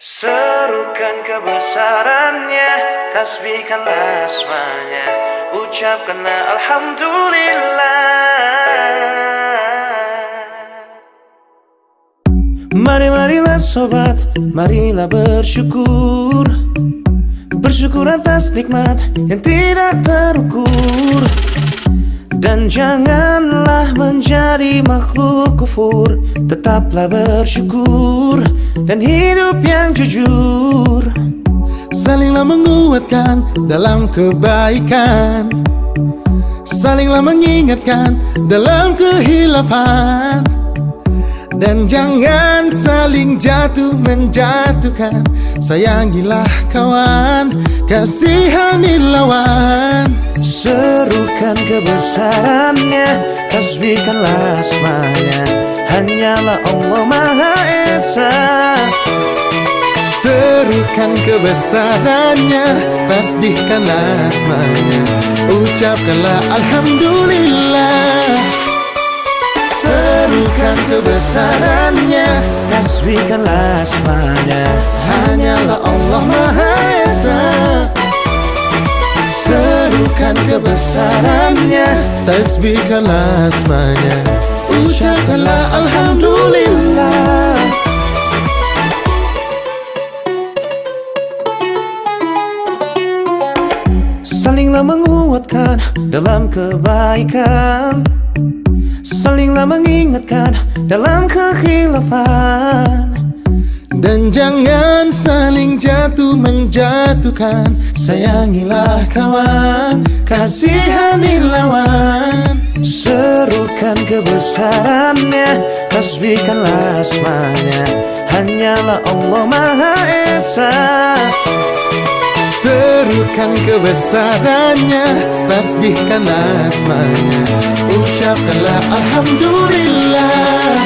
Serukan kebesarannya, tasbihkanlah asmanya, ucapkanlah Alhamdulillah. Mari marilah sobat, marilah bersyukur. Bersyukur atas nikmat yang tidak terukur. Dan janganlah menjadi makhluk kufur Tetaplah bersyukur dan hidup yang jujur Salinglah menguatkan dalam kebaikan. Salinglah mengingatkan dalam kehilafan. Dan jangan saling jatuh menjatuhkan. Sayangilah kawan, kasihani lawan. Serukan kebesarannya, tasbihkanlah asmanya Hanyalah Allah Maha Esa. Serukan kebesarannya, tasbihkanlah asmanya Ucapkanlah Alhamdulillah. Serukan kebesarannya Tasbihkanlah asmanya Hanyalah Allah Maha Esa. Serukan kebesarannya Tasbihkanlah asmanya Ucapkanlah Alhamdulillah. Salinglah menguatkan dalam kebaikan. Salinglah mengingatkan dalam kekhilafan. Dan jangan saling jatuh menjatuhkan. Sayangilah kawan, kasihani lawan Serukan kebesarannya, tasbihkanlah asmanya. Hanyalah Allah Maha Esa. Serukan kebesarannya Tasbihkan asmanya. Ucapkanlah Alhamdulillah.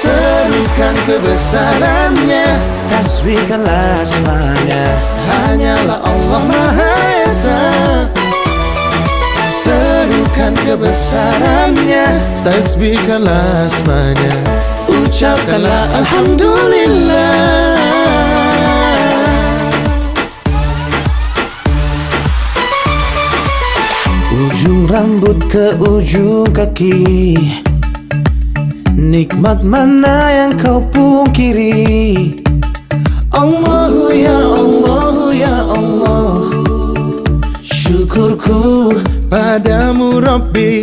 Serukan kebesarannya Tasbihkanlah asmanya. Hanyalah Allah Maha Esa Serukan kebesarannya. Tasbihkanlah asmanya. Ucapkanlah Alhamdulillah. Ujung rambut ke ujung kaki. Nikmat mana yang kau pungkiri? Allahu ya Allah ya Allah. Syukurku Padamu Rabbi.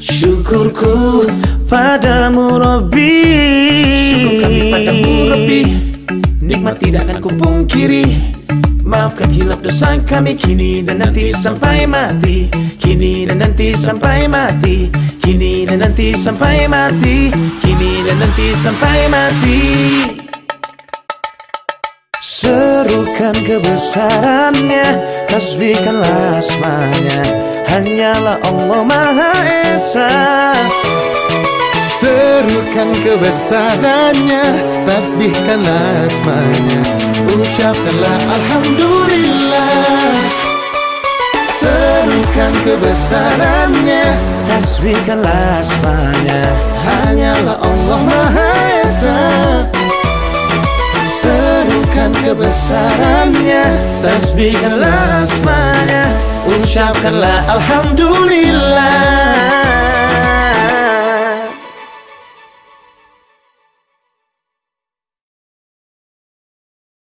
Syukurku padamu Rabbi. Syukur kami padamu Rabbi. Nikmat tidak akan kupungkiri. Maafkan hilap dosa kami kini dan nanti sampai mati. Kini dan nanti sampai mati. Kini dan nanti sampai mati. Kini dan nanti sampai mati Serukan kebesarannya Tasbihkanlah asmanya. Hanyalah Allah Maha Esa. Serukan kebesarannya Tasbihkanlah asmanya. Ucapkanlah Alhamdulillah. Serukan kebesarannya Tasbihkanlah asmanya. Hanyalah Allah Maha Esa Serukan kebesarannya Tasbihkanlah asmanya Ucapkanlah Alhamdulillah